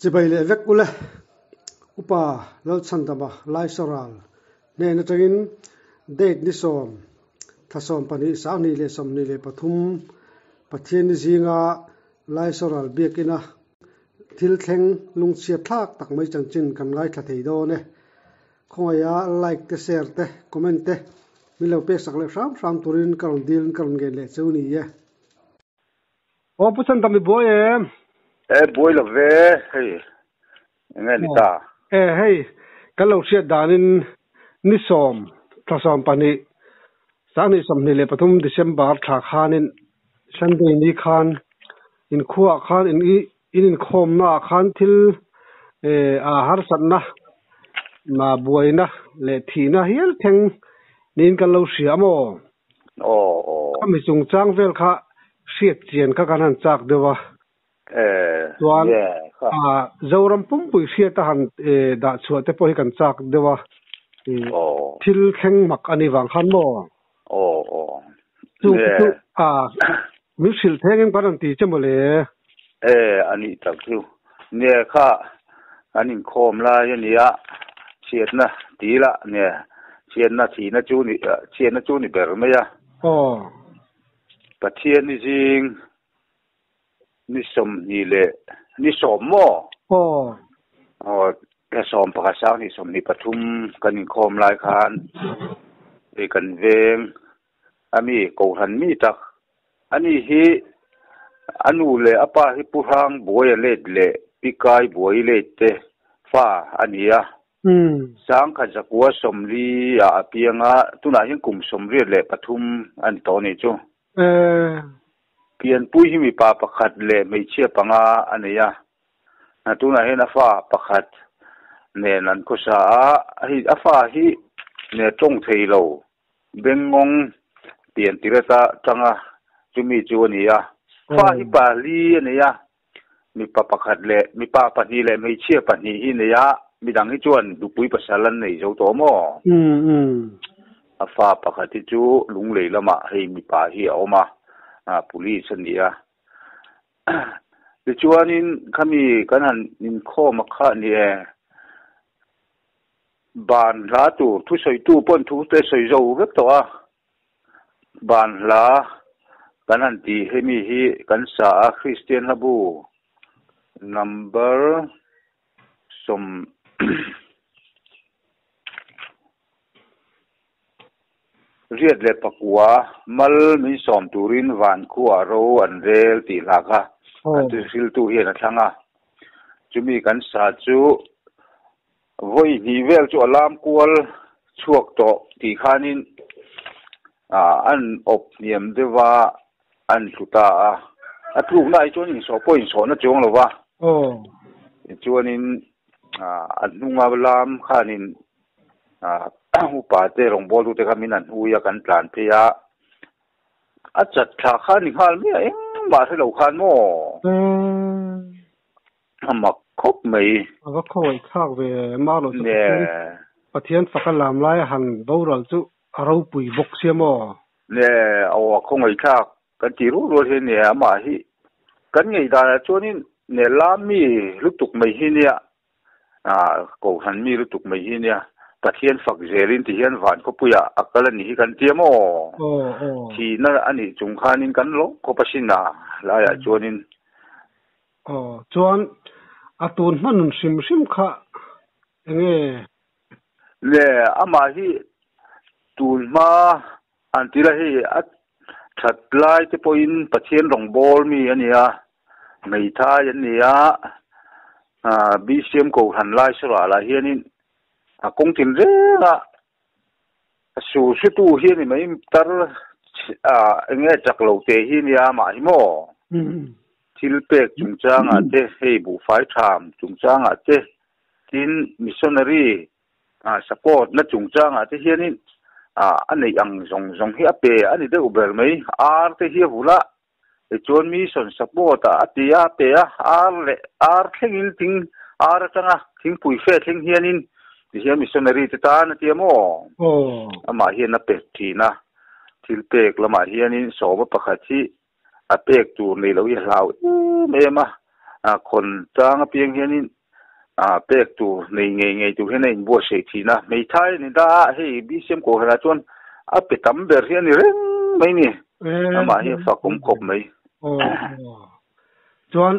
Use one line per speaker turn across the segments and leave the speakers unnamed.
zibayle vek ule upa lal chandaba lai soral ne na tagin dek ni som thasom pani sa ni le som ni le pathum pathian ni zinga lai soral bekina thil theng lung chia thak tak mai chang chin kan lai tha thei do ne khoya like te share te comment te milo pe sak le sham sham turin kan dil kan ge le chuni ye.
O pusan tam boye
e boy la ve hey nghe ni ta
e hey kan lo sia danin ni som tha som pani sang ni som ni le pathum december tha khanin sunday ni khan in khuwa khan in i in khom na khan thil e a har sat na ma buai na le thi na hial theng nin kan lo sia mo
o o
mi chung chang vel kha siat chian ka kan han chak dewa e
tuan
a zoram pum pui sia ta han da chua te poi kan chak dewa thil kheng mak ani wang khan mo.
O o
chu chu a mi sil theng paran ti chemole
e ani tak chu. Ne kha anin khom la ya ni ya chiat na ti la ne chiat na thi na chu ni chiat na chu ni ber me ya.
O
pathian ni jing นิสมนี่เลยนิสมมออ๋อกระสอมประกาศนี่สมนิปทุมกันคมรายคานไปกันเวงอันนี้กหันมีตักอันนี้ฮิอันูเลยอปาฮิปุทางบวยเลดเลปิกายบวยเลดเตฟ้าอันนี้อ่ะอ
ืม
สังขจักวสมรีอาเพียงอ่ะตุนาหิงกลุ่มสมรีเลปทุมอันตอนี้จ้เ
ออ
เพียนปุ้ยหิมีปาประคัดเลยไม่เชื่อปังอาอันนี้นะตัวนั้นเห็นาฟ้าประคัดเนี่ยนั่นก็สาฮิอาฟ้าฮิเนี่ยจงเทโลเบงงงเตียนติระตาจังอะจุมีจวนี่ยะ
ฟ้าฮิ
ปาลีอันี่ยะมีปาประคัดเละมีปาปนีเลยไม่เชื่อปนีฮินเนี่ยมีดังที่จวนดูปุ้ยประสาลันในเจ้าตัวม
อืมอืม
อาฟ้าประคัดที่จูลุงเลยละมาให้มีปาฮิเอามา ราปุ๋ยบกเสียมอ ne aw khong ai thak kan ti ru ro he ne ma hi kan ngei da chuanin ne la mi lu tuk mai hi ne a ko han mi lu tuk mai hi ne pathian fak zerin ti hian van ko puya akala ni hi kan tiamo โอ
้โอ้
ทีนั่นอันนี้จุงคานินกันโลก็ปชินาลายจวนิน โอ้จวนอาตูนมันนุนซิ หูป่าเตลงบอลดูเด็กามินันอุยกันพลานเพียอาจัดขาข้านิฮาลเมียเอ็งมาที่เราขานโม
อืมอ
ามักคบไหมอ
ก็คอยข้าวเวมาหลด
เนี่ย
ปะเทียนสักลามไล่หันบูาวเราจุเราปุยบกเสียมอ
เนี่ยเอาคงไอ้ข้ากันจีรู้รู้เห็นเนี่ยมาฮิกันไงดาช่วงนี้เนี่ยลามีลูกตุกไม่ฮิเนี่ยอ่ากูหันมีลูกตุกไม่ฮิเนี่ย ta hian fak zerin ti hian van ko puya akala à ni kan tiamo ti na ani chung khanin kan lo ko pasina la ya chuanin
ờ chuan atun manun sim sim kha enge
le à mà hi tun ma là hi à at that lai te poin pathian rong bol mi ania mei thai ania a bcm ko han lai sura la hianin te hei bu fai tham chung chang a te tin missionary a support na chung chang a te hianin a anei ang zong zong hi a pe ani de uber mai ar te hi hula e chon mission support a ti a pe a ar le ar thlengin ting ar changa thing pui fe thleng hianin ti hian missionary te ta na ti mo โ
อ้
ama hian a pek thi na thil pek lama hianin sawma pakhat hi a pek tur nei lo i hlau em em a à con tang piang hianin à pek tu nei ngei ngei tu hen in bo sei thi na mei thai ni da hei bi sem ko hra chon a pe tam ber hian ni reng mai ni
ama hi fa
kum khop mai
chuan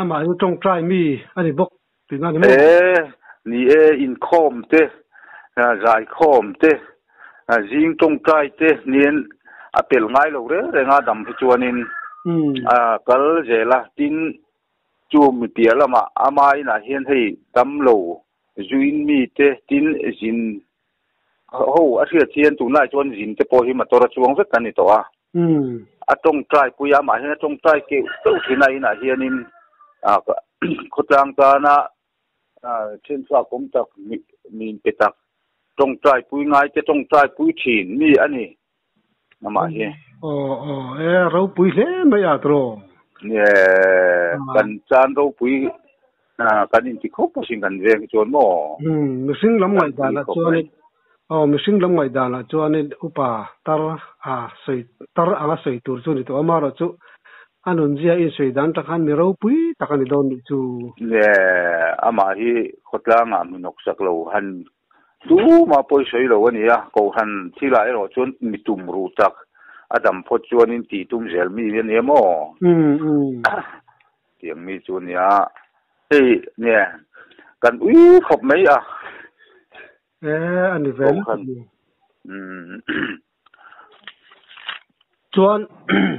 ama yu tong trai mi ani bok ti na
ni e ni e in khom te a zai khom te a jing tong trai te nien a pel ngai lo re re nga dam chuanin a kal jela tin chu mi pia lama amai na hian hei tam lo zuin mi te tin zin ho a thia thian tu nai chuan zin te po hi ma tora chuang vek kan ni to a. A tong trai puya ma hian tong trai ke to thina ina hian in a khotang ta na a chen sa kom tak mi min pe tak tong trai pui ngai te tong trai pui thin mi ani nama hi
o o e ro pui le mai a tro
nè kan chan ro pui à kan in ti khop pa sing kan ve chuan mo
hm mi sing lam
ngai da la chuan
oh mi sing lam ngai da la chuan upa tar a sei tar anga sei tur chu ni to ama ro chu anun zia in sei dan ta khan mi ro pui ta kan don ni chu
nè ama hi khotla nga mi nok sak lo han. Tu ma poi sei lo ani ya ko han thila ro chuan mi tum ru tak. Adam phot chuan in ti tum zel mi ven emo
mm mm
tiang mi chuan ya. Ei nè kan ui khop mai à
eh ani vel.
Mm
chuan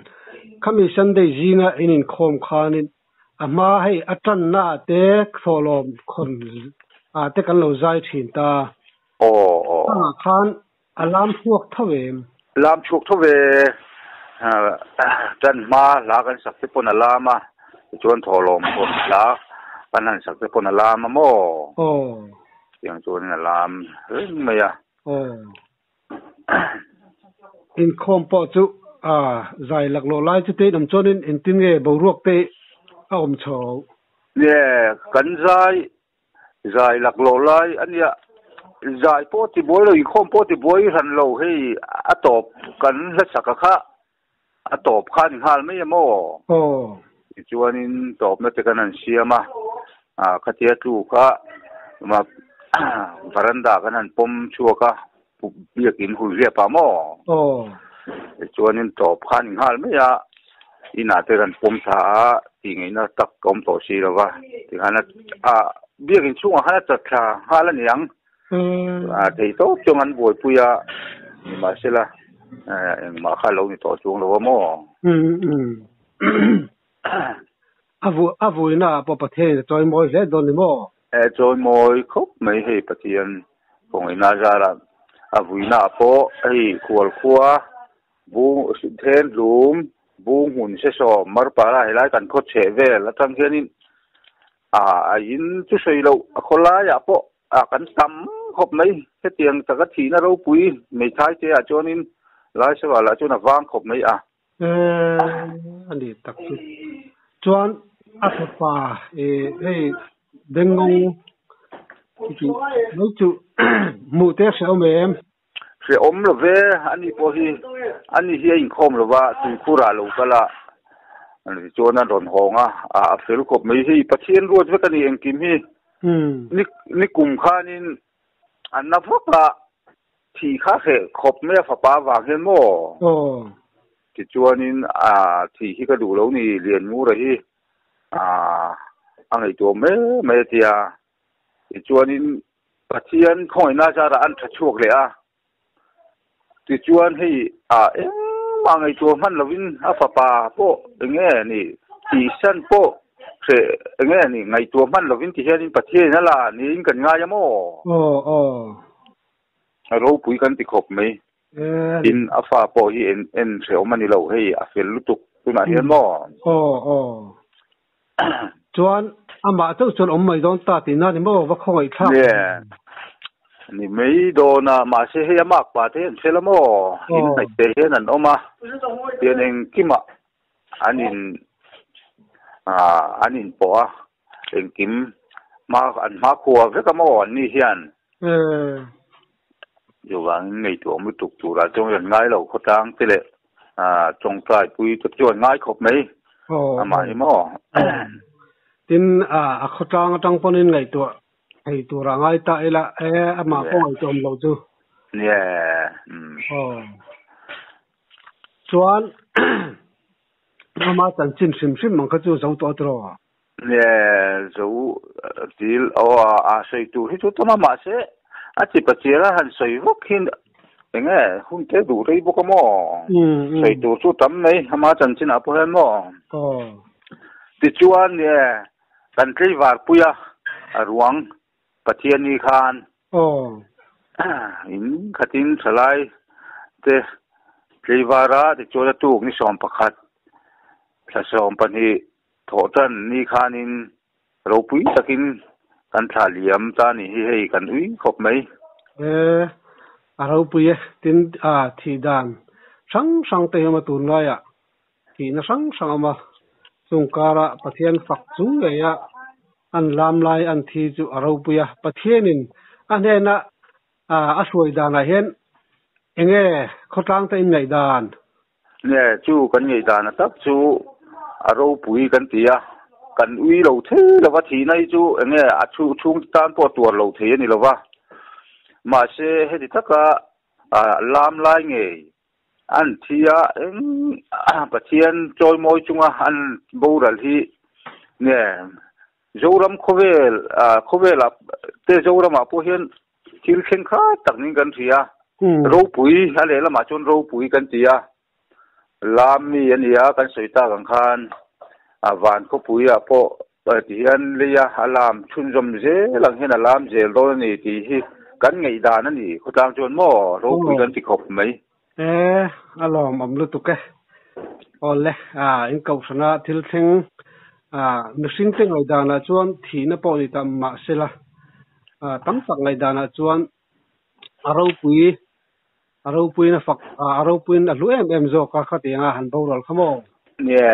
khami sunday zinga inin khom khanin ama hei atan na te tholom khon a te kan lo zai thin ta
o o
khan alam thuak thawem
lam chuk tho ve tan ma la kan sak te pon alama chuan tholom pon la kan han sak te pon alama mo
o
yang chuan alam mai à
o in khom po chu a zai lak lo lai chu te nam chonin in tin nge bo ruak te a om chho
nè kan zai zai lak lo lai ania zai po ti boy lo i khom po ti boy ran lo hei a top kan la saka kha a top khan hal mai mo
o
chuanin top na te kan an siama a khatia tu ka ma varanda kan an pom chua ka biakin hu zia pa mo
o
chuanin top khan hal mai a ina te kan pom tha ti ngai na tak kom to si lo wa ti hana a biakin chunga hana ta tha hala à thì tốt cho anh buổi bây giờ mà sẽ là à mà khá lâu thì tổ chuông lâu mà
ừ ừ. À vụ à vụ na bộ bát thế cho mỗi lẽ đó ni mo
à cho mỗi khóc mấy hệ bát thiên cùng anh ra là à vụ na po ấy khual khua bu thiên room bu hun sẽ so mar pa la hay lại cần khốt chế về là tăng cái nín à, à in chú xây lâu à khô lá ya po à cần tâm khop mai he tiang taka thina ro pui mei thai te a chuanin lai sa wala chuna wang khop mai a
eh ani tak chu chuan a pa e hei dengong ki no chu mu te sao mem
เสียอมละเวอันนี้พอฮีอันนี้เฮียอินคอมละว่าตุ้งคูราลูกะละอันนี้จวนนั่นหลอนหงอะอ่าฟิลกบไม่ฮีประเทศรวดเวกันเองกิมฮีนี่นี่กลุ่มข้านี่อันนับว่าที่ข้าเข็มขบไม่ฝาป้าวางเห็นโม่ที่จวนนี่อ่าที่ที่กระดูแล้วนี่เรียนมู้เลยอ่าอันไหนตัวไม่ไม่เตียที่จวนนี่ประเทศของน่าจะอันทะชวกเลยอะ ti chuan hi a em mang ai to man lovin a fa pa po nge ni ti san po se nge ni ngai to man lovin ti hian pathian na la ni in kan nga mo
o o
ro pui kan ti khop mai
in
afa po hi en en se o mani lo hei a fel lutuk tuna hian mo
o o chuan ama chu chuan om mai don ta ti na ni mo wa khoi tha ne
ni do na ma se he mak pa te en sela mo in Oh. nai te he nan oma tien en kima anin a anin po a en kim ma an ma khuwa ve ka mo an ni hian
eh
yo wang ngai tu mu tuk tu ra chong yan ngai lo kho tang te le a chong trai pui tu chuan ngai khop mai
o ama hi
mo
tin a a khotang tang ponin ngai tu ai tu ra ngai ta ila e ama ko ngai tom lo chu
yeah mm
oh chuan ama chan chin sim sim mang ka chu zo to tro
yeah zo til aw a sei tu hi chu tama ma se a chi pa chira han sei vok hin. Enge hun te du rei bo ka mo
sei
tu chu tam nei ama chan chin a po hen mo
oh
ti chuan kan trei var puya ruang pathian ni khan
oh
in khatin thalai te trei vara ti chola tu ni som pakhat thla som pani thotan ni khanin ro pui takin kan thla liam ta ni hi hei kan ui khop mai
e a ro pu ye tin a thi dan sang sang te ma tu na ya ti na sang sang ma chung kara pathian fak chung nge ya an lam lai an thi chu a ro pathianin a ne a a suai dan a hen enge khotlang ta in ngai dan.
Nè chu kan ngei dan tak chu a ro pui kan tia kan ui lo the lo wa thi nai chu enge a chu chung tan po tur lo the ni lo wa ma se he di taka, a, lam lai nge an thia eng pathian choi moi chunga an boral hi. Nè zoram khovel a khovel a te zoram a po hian thil khen kha tak ning kan thia.
Ro
pui a le lama chon ro pui kan tia lam mi ania kan soita kan khan. A van ko pui a po ti hian leya alam chun jom je lang hen alam je lo ni ti hi kan ngei dan ani khutang chon mo ro pui kan ti khop mai
e alom am lu tu ke. Ole a in kau sana thil thing a mixing te ngai dana chuan thi na po ni tam ma sela a tam tak ngai dana chuan aro pui aro pui na fak aro pui na lu em em zo ka kha ti nga han bo rol khamo
ye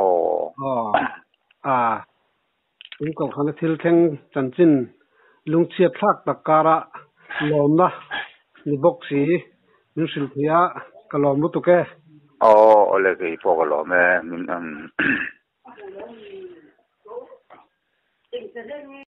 o
o a in kau sana thil thing chan chin lung chiat thak tak kara lom na. Ni bok si min sil thia kalom lu tu ke
o ole ke po ko lo 可能你都对在那边